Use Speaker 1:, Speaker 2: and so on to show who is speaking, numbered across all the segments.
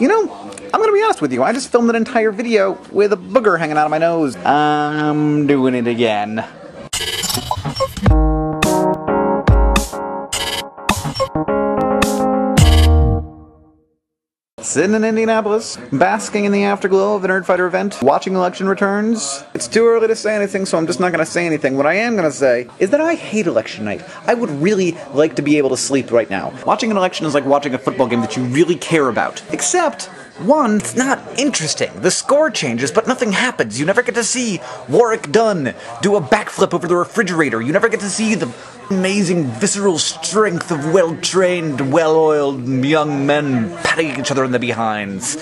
Speaker 1: You know, I'm gonna be honest with you. I just filmed an entire video with a booger hanging out of my nose. I'm doing it again. Sitting in Indianapolis, basking in the afterglow of a Nerdfighter event, watching election returns. It's too early to say anything, so I'm just not gonna say anything. What I am gonna say is that I hate election night. I would really like to be able to sleep right now. Watching an election is like watching a football game that you really care about. Except, one, it's not interesting. The score changes, but nothing happens. You never get to see Warrick Dunn do a backflip over the refrigerator. You never get to see the amazing visceral strength of well trained, well oiled young men patting each other in the behinds.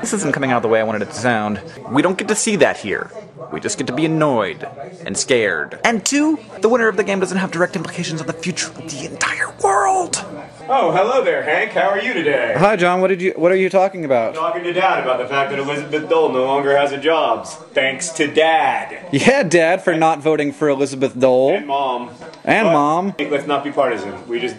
Speaker 1: This isn't coming out the way I wanted it to sound. We don't get to see that here. We just get to be annoyed and scared. And two, the winner of the game doesn't have direct implications on the future of the entire world.
Speaker 2: Oh, hello there, Hank. How are you today?
Speaker 1: Hi, John. What did you? What are you talking about?
Speaker 2: Talking to Dad about the fact that Elizabeth Dole no longer has a job. Thanks to Dad.
Speaker 1: Yeah, Dad, for not voting for Elizabeth Dole.
Speaker 2: And Mom.
Speaker 1: And
Speaker 2: But,
Speaker 1: Mom.
Speaker 2: Let's not be partisan. We just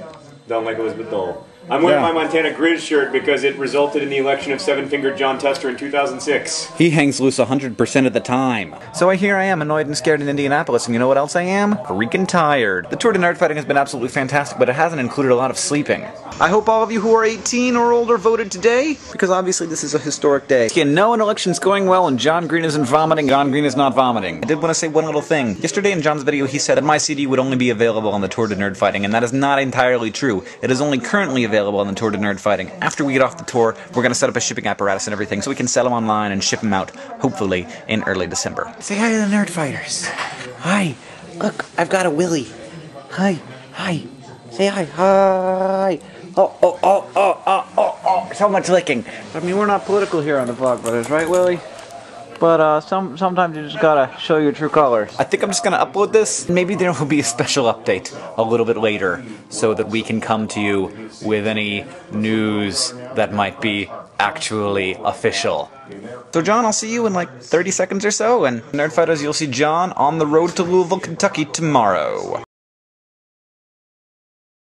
Speaker 2: don't like Elizabeth Dole. I'm wearing
Speaker 1: Yeah.
Speaker 2: my Montana Grizz shirt because it resulted in the election of Seven Fingered Jon Tester in 2006.
Speaker 1: He hangs loose 100% of the time. So here I am, annoyed and scared in Indianapolis, and you know what else I am? Freaking tired. The Tour de Nerdfighting has been absolutely fantastic, but it hasn't included a lot of sleeping. I hope all of you who are 18 or older voted today, because obviously this is a historic day. You know an election's going well and John Green isn't vomiting, John Green is not vomiting. I did want to say one little thing. Yesterday in John's video he said that my CD would only be available on the Tour de Nerdfighting, and that is not entirely true. It is only currently available on the Tour de Nerdfighting. After we get off the tour, we're going to set up a shipping apparatus and everything so we can sell them online and ship them out, hopefully, in early December. Say hi to the Nerdfighters. Hi. Look, I've got a willy. Hi. Hi. Say hi. Hi. Oh, oh, oh, oh, oh, oh, oh. So much licking.
Speaker 3: I mean, we're not political here on the Vlogbrothers, right, Willy? But uh, some sometimes you just gotta show your true colors.
Speaker 1: I think I'm just gonna upload this. Maybe there will be a special update a little bit later so that we can come to you with any news that might be actually official. So, John, I'll see you in like 30 seconds or so, and Nerdfighters, you'll see John on the road to Louisville, Kentucky tomorrow.